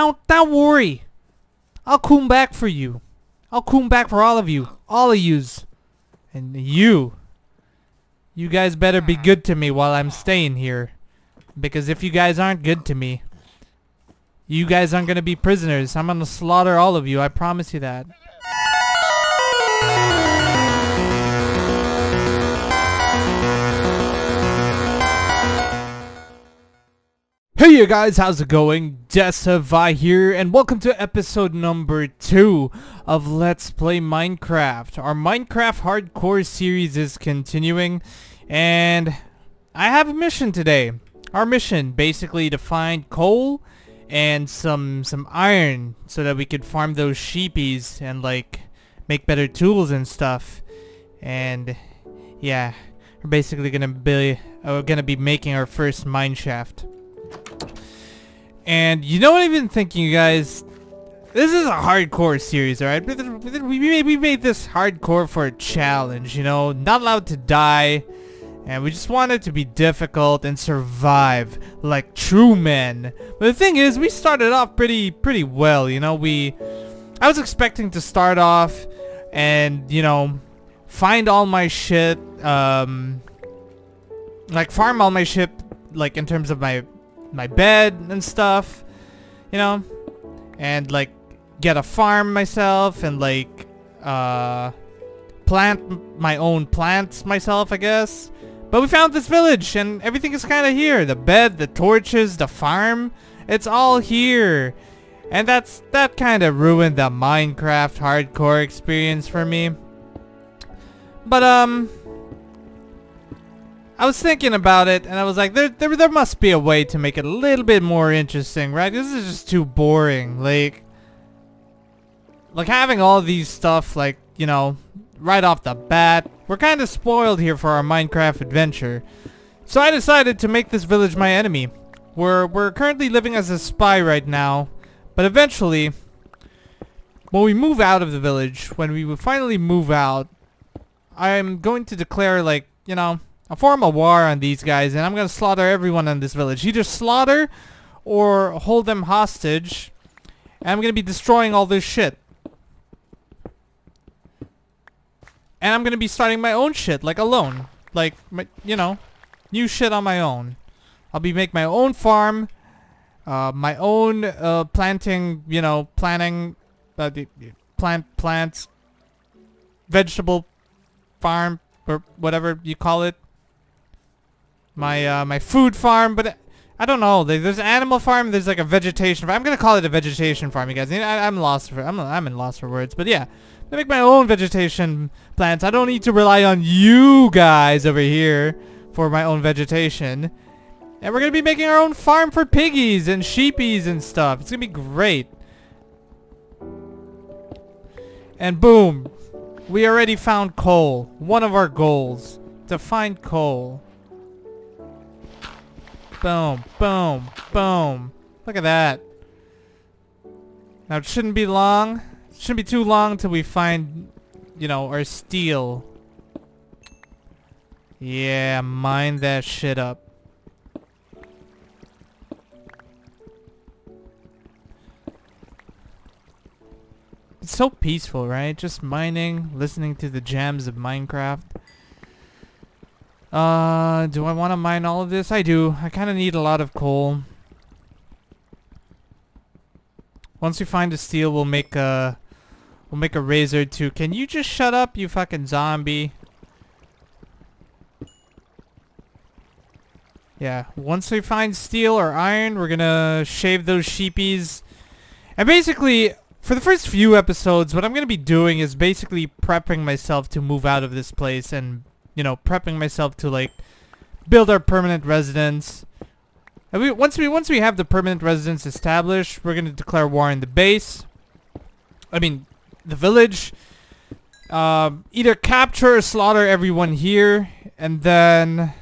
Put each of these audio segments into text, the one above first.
Don't, don't worry. I'll come back for you. I'll come back for all of you. All of yous. And you. You guys better be good to me while I'm staying here. Because if you guys aren't good to me, you guys aren't gonna be prisoners. I'm gonna slaughter all of you. I promise you that. Hey you guys, how's it going? Decivye here, and welcome to episode number 2 of Let's Play Minecraft. Our Minecraft Hardcore series is continuing, and I have a mission today. Our mission, basically to find coal and some some iron so that we could farm those sheepies and like make better tools and stuff. And yeah, we're basically gonna be uh, gonna be making our first mine shaft. And you know what I've been thinking, you guys? This is a hardcore series, alright? We made, we made this hardcore for a challenge, you know? Not allowed to die. And we just want it to be difficult and survive like true men. But the thing is, we started off pretty pretty well, you know? We... I was expecting to start off and, you know, find all my shit, um... Like, farm all my shit, like, in terms of my my bed and stuff, you know, and like get a farm myself and like uh, plant my own plants myself, I guess. But we found this village and everything is kind of here. The bed, the torches, the farm, it's all here. And that's that kind of ruined the Minecraft hardcore experience for me. But um I was thinking about it, and I was like, there, there, there must be a way to make it a little bit more interesting, right? This is just too boring. Like, like having all these stuff, like, you know, right off the bat. We're kind of spoiled here for our Minecraft adventure. So I decided to make this village my enemy. We're, we're currently living as a spy right now, but eventually, when we move out of the village, when we finally move out, I'm going to declare, like, you know, I'll form a war on these guys and I'm gonna slaughter everyone in this village. Either slaughter or hold them hostage. And I'm gonna be destroying all this shit. And I'm gonna be starting my own shit, like alone. Like, my, you know, new shit on my own. I'll be make my own farm, uh, my own uh, planting, you know, planting, uh, plant plants, vegetable farm, or whatever you call it my uh, my food farm, but I don't know. There's an animal farm. There's like a vegetation farm. I'm gonna call it a vegetation farm, you guys. I, am lost for I'm I'm in lost for words, but yeah, I make my own vegetation plants. I don't need to rely on you guys over here for my own vegetation. And we're gonna be making our own farm for piggies and sheepies and stuff. It's gonna be great. And boom, we already found coal. One of our goals to find coal. Boom, boom, boom. Look at that. Now it shouldn't be long. It shouldn't be too long till we find, you know, our steel. Yeah, mine that shit up. It's so peaceful, right? Just mining, listening to the jams of Minecraft. Uh, do I want to mine all of this? I do. I kind of need a lot of coal. Once we find the steel, we'll make a we'll make a razor too. Can you just shut up, you fucking zombie? Yeah, once we find steel or iron, we're gonna shave those sheepies. And basically, for the first few episodes, what I'm gonna be doing is basically prepping myself to move out of this place and you know, prepping myself to like build our permanent residence. And we once we once we have the permanent residence established, we're gonna declare war on the base. I mean, the village. Um, either capture or slaughter everyone here, and then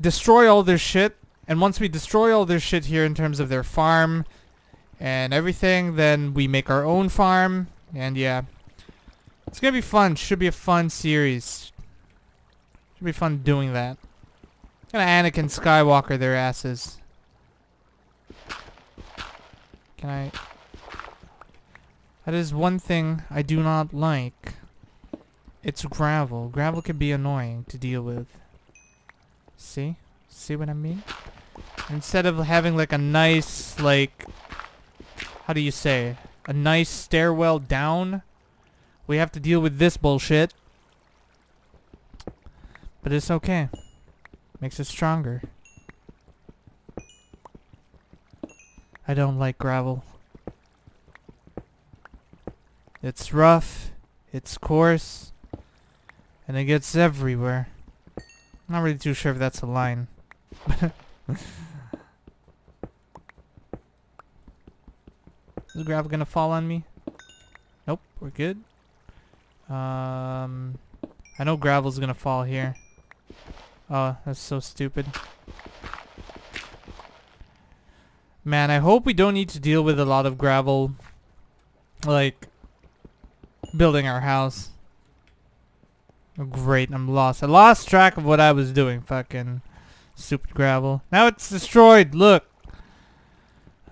destroy all their shit. And once we destroy all their shit here in terms of their farm and everything, then we make our own farm. And yeah, it's gonna be fun. Should be a fun series. Should be fun doing that. Gonna Anakin Skywalker their asses. Can I... That is one thing I do not like. It's gravel. Gravel can be annoying to deal with. See? See what I mean? Instead of having like a nice, like... How do you say? A nice stairwell down. We have to deal with this bullshit. But it's okay. Makes it stronger. I don't like gravel. It's rough, it's coarse, and it gets everywhere. Not really too sure if that's a line. Is gravel gonna fall on me? Nope, we're good. Um, I know gravel's gonna fall here. Oh, that's so stupid. Man, I hope we don't need to deal with a lot of gravel, like, building our house. Oh, great, I'm lost. I lost track of what I was doing. Fucking stupid gravel. Now it's destroyed. Look.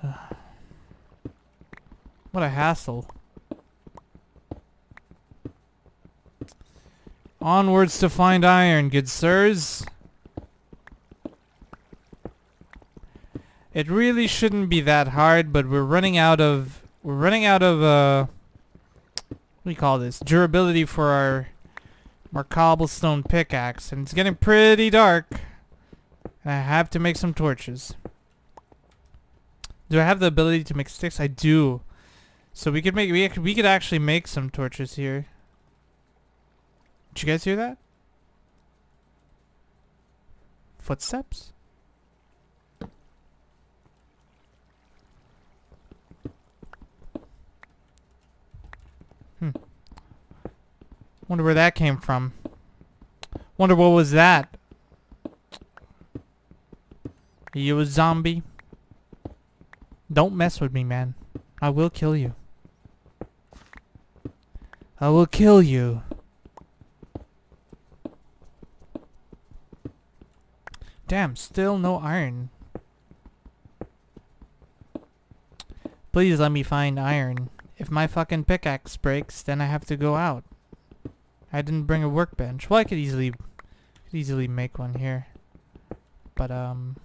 what a hassle. Onwards to find iron, good sirs. It really shouldn't be that hard, but we're running out of we're running out of uh what do you call this? Durability for our our cobblestone pickaxe, and it's getting pretty dark. And I have to make some torches. Do I have the ability to make sticks? I do. So we could make we we could actually make some torches here. Did you guys hear that? Footsteps? Hmm. Wonder where that came from. Wonder what was that? Are you a zombie? Don't mess with me, man. I will kill you. I will kill you. Damn, still no iron. Please let me find iron. If my fucking pickaxe breaks, then I have to go out. I didn't bring a workbench. Well, I could easily, could easily make one here. But, um...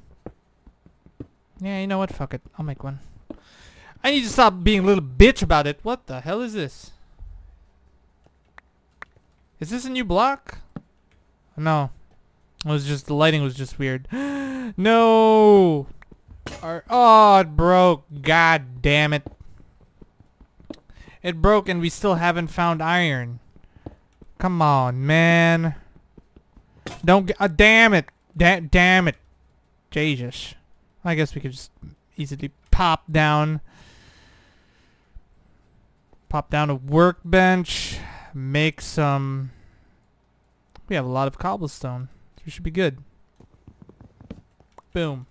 Yeah, you know what? Fuck it. I'll make one. I need to stop being a little bitch about it. What the hell is this? Is this a new block? No. It was just, the lighting was just weird. no! Our, oh, it broke. God damn it. It broke and we still haven't found iron. Come on, man. Don't get... Uh, damn it. Da damn it. Jesus. I guess we could just easily pop down. Pop down a workbench. Make some... We have a lot of cobblestone. We should be good. Boom.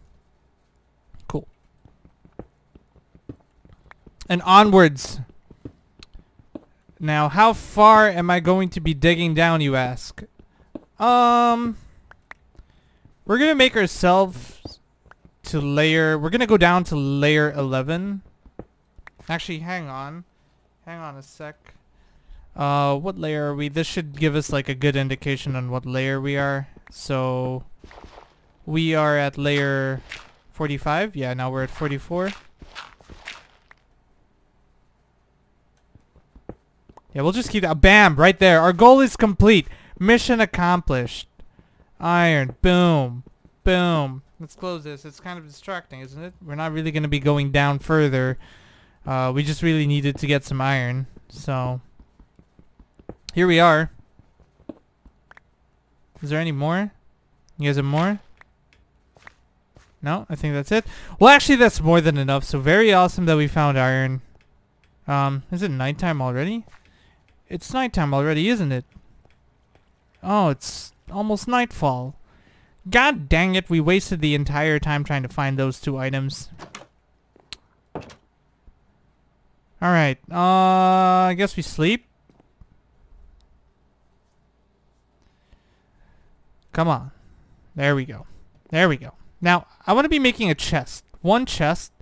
Cool. And onwards. Now, how far am I going to be digging down, you ask? Um, we're going to make ourselves to layer, we're going to go down to layer 11. Actually, hang on. Hang on a sec. Uh, what layer are we? This should give us like a good indication on what layer we are. So, we are at layer 45. Yeah, now we're at 44. Yeah, we'll just keep that. Bam! Right there. Our goal is complete. Mission accomplished. Iron. Boom. Boom. Let's close this. It's kind of distracting, isn't it? We're not really going to be going down further. Uh, we just really needed to get some iron. So, here we are. Is there any more? You guys have more? No, I think that's it. Well, actually, that's more than enough. So, very awesome that we found iron. Um, is it nighttime already? It's nighttime already, isn't it? Oh, it's almost nightfall. God dang it, we wasted the entire time trying to find those two items. Alright, uh, I guess we sleep. Come on. There we go. There we go. Now, I want to be making a chest. One chest.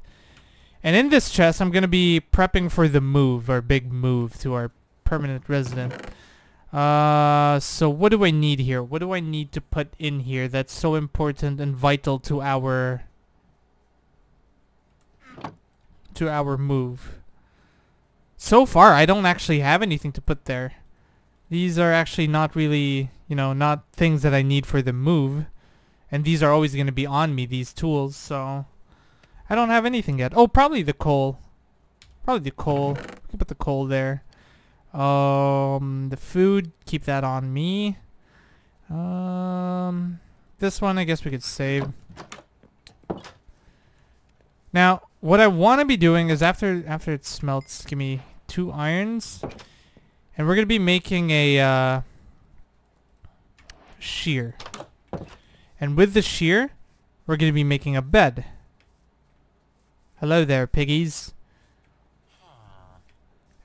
And in this chest, I'm going to be prepping for the move, our big move to our permanent resident. Uh, so what do I need here? What do I need to put in here that's so important and vital to our to our move? So far, I don't actually have anything to put there. These are actually not really, you know, not things that I need for the move. And these are always going to be on me, these tools, so... I don't have anything yet. Oh, probably the coal. Probably the coal. We can put the coal there. Um, the food, keep that on me. Um, this one I guess we could save. Now, what I want to be doing is after after it smelts, give me two irons, and we're gonna be making a uh, shear. And with the shear, we're gonna be making a bed. Hello there, piggies.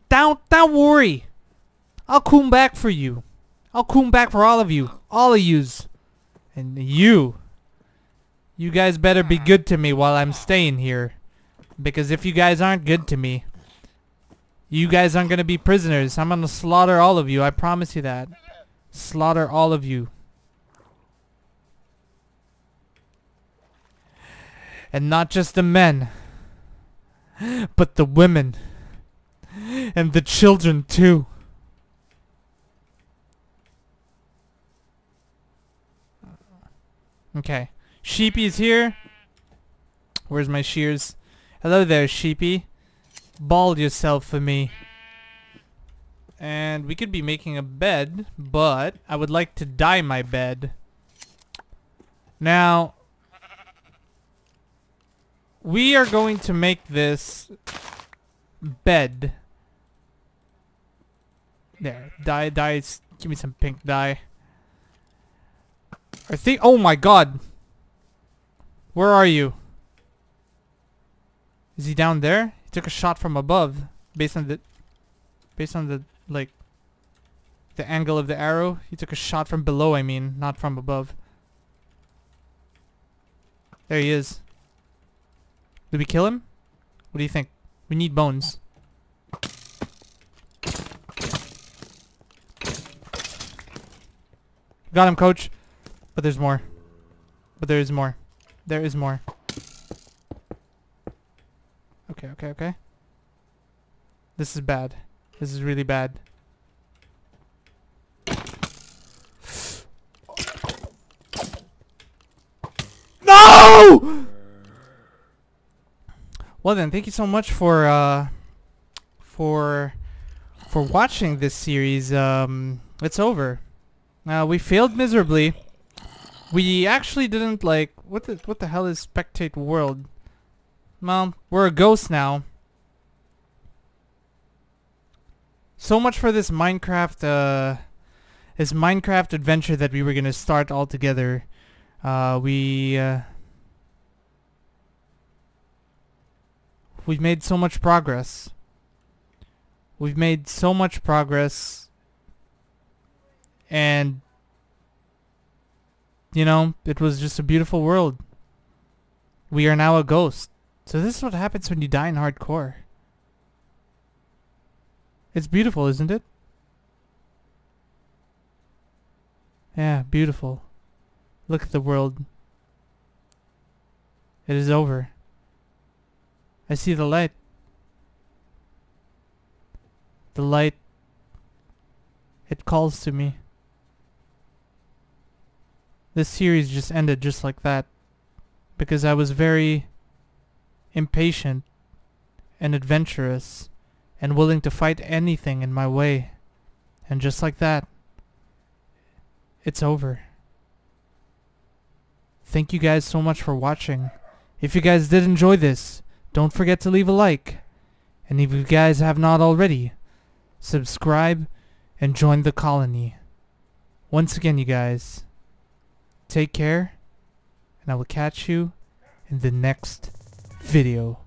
Don't, don't worry. I'll come back for you. I'll come back for all of you. All of yous. And you. You guys better be good to me while I'm staying here. Because if you guys aren't good to me, you guys aren't going to be prisoners. I'm going to slaughter all of you. I promise you that. Slaughter all of you. And not just the men, but the women. And the children too. Okay. Sheepy's here. Where's my shears? Hello there, Sheepy. Bald yourself for me. And we could be making a bed, but I would like to dye my bed. Now, we are going to make this bed. There, dye, dye, give me some pink dye. I think, oh my god. Where are you? Is he down there? He took a shot from above. Based on the, based on the, like, the angle of the arrow. He took a shot from below, I mean, not from above. There he is. Did we kill him? What do you think? We need bones. Got him, coach. But there's more. But there is more. There is more. Okay, okay, okay. This is bad. This is really bad. No! Well then, thank you so much for uh, for for watching this series. Um, it's over. Uh, we failed miserably. We actually didn't like what the what the hell is spectate world? Well, we're a ghost now. So much for this Minecraft uh this Minecraft adventure that we were gonna start all together. Uh we We've made so much progress. We've made so much progress. And, you know, it was just a beautiful world. We are now a ghost. So this is what happens when you die in hardcore. It's beautiful, isn't it? Yeah, beautiful. Look at the world. It is over. I see the light. The light. It calls to me. This series just ended just like that. Because I was very impatient and adventurous and willing to fight anything in my way. And just like that, it's over. Thank you guys so much for watching. If you guys did enjoy this, don't forget to leave a like. And if you guys have not already, subscribe and join the colony. Once again, you guys, take care, and I will catch you in the next video.